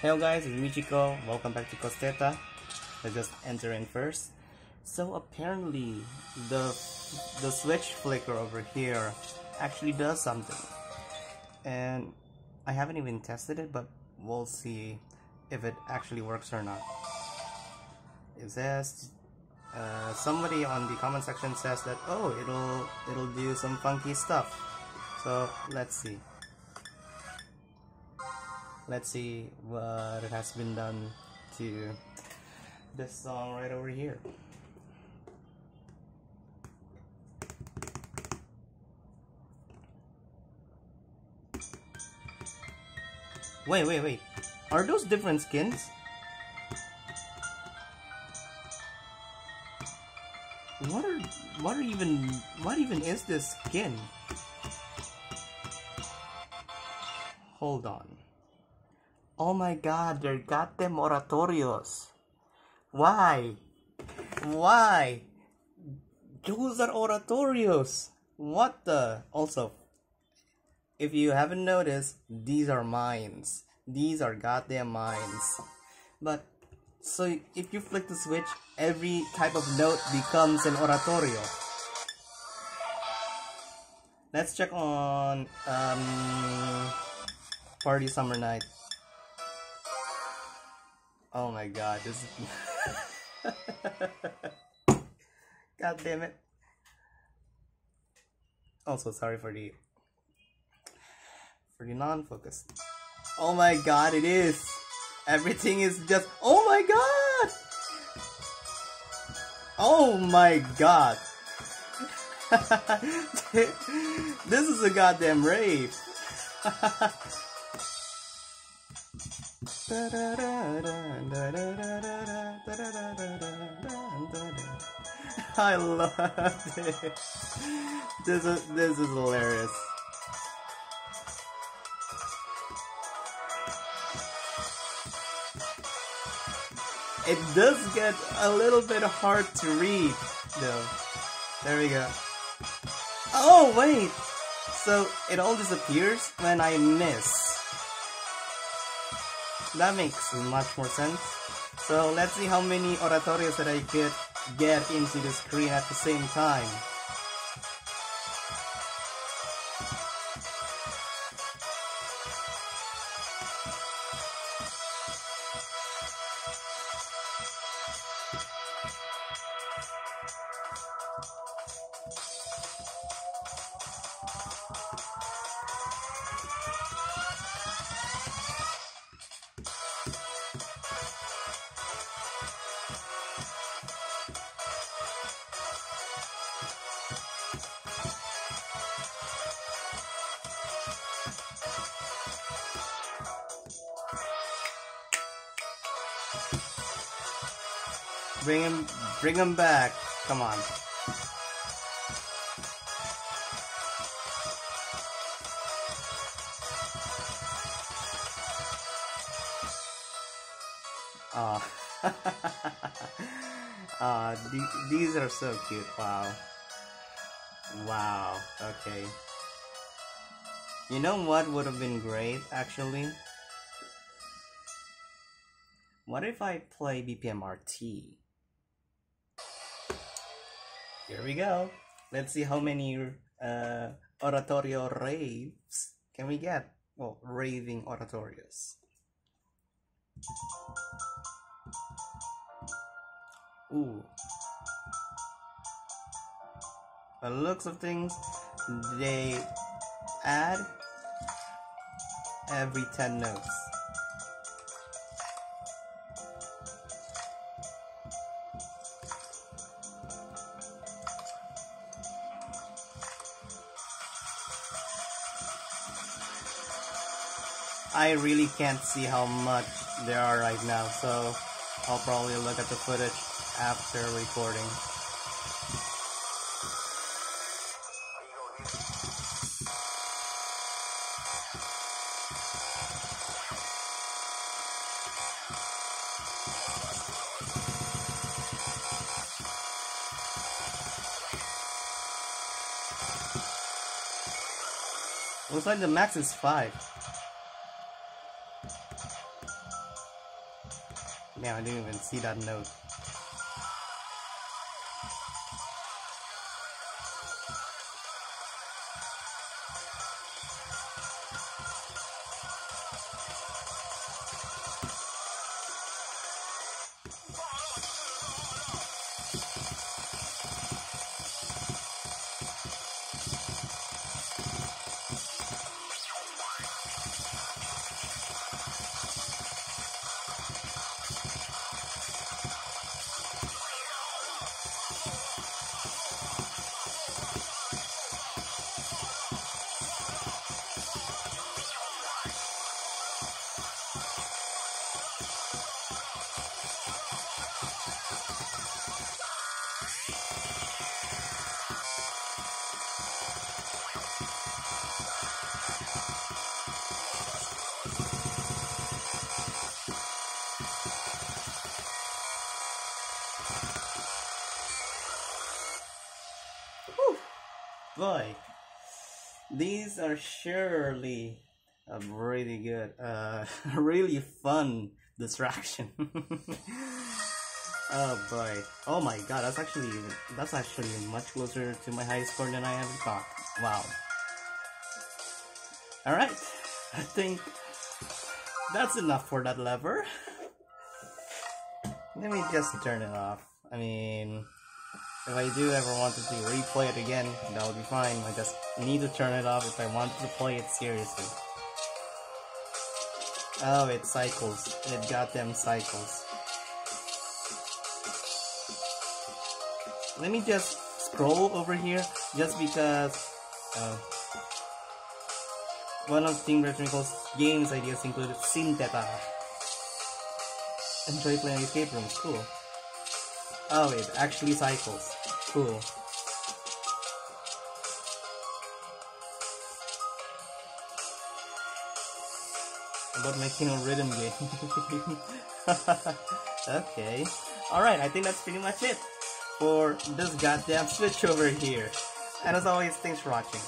Hello guys, it's Michiko. Welcome back to Costheta. Let's just enter in first. So apparently the the switch flicker over here actually does something. And I haven't even tested it, but we'll see if it actually works or not. It says uh, somebody on the comment section says that oh it'll it'll do some funky stuff. So let's see let's see what has been done to this song right over here. Wait, wait, wait. Are those different skins? What are what are even what even is this skin? Hold on. Oh my god, they're goddamn oratorios. Why? Why? Those are oratorios. What the? Also, if you haven't noticed, these are mines. These are goddamn mines. But, so if you flick the switch, every type of note becomes an oratorio. Let's check on um, Party Summer Night. Oh my god, this is... god damn it. Also, sorry for the... For the non-focus. Oh my god, it is! Everything is just... Oh my god! Oh my god! this is a goddamn rave! I love it. This is this is hilarious. It does get a little bit hard to read though. There we go. Oh wait! So it all disappears when I miss. That makes much more sense. So let's see how many oratorios that I could get into the screen at the same time. Bring him, bring him back. Come on. Ah, uh, th these are so cute. Wow. Wow. Okay. You know what would have been great, actually? What if I play BPM RT? Here we go. Let's see how many uh, oratorio raves can we get. Well, raving oratorios. Ooh. By looks of things, they add every 10 notes. I really can't see how much there are right now, so I'll probably look at the footage after recording. Looks like the max is 5. Man, I didn't even see that note. Boy these are surely a really good uh really fun distraction. Oh boy. Oh my god. That's actually that's actually much closer to my high score than i ever thought. Wow. All right. I think that's enough for that lever let me just turn it off i mean if I do ever wanted to replay it again, that would be fine. I just need to turn it off if I wanted to play it seriously. Oh, it cycles. It goddamn cycles. Let me just scroll over here, just because uh, one of Team Retroniko's games ideas included Synteta. Enjoy playing escape rooms, cool. Oh, it actually cycles. Cool. About making a rhythm game. okay. Alright, I think that's pretty much it for this goddamn switch over here. And as always, thanks for watching.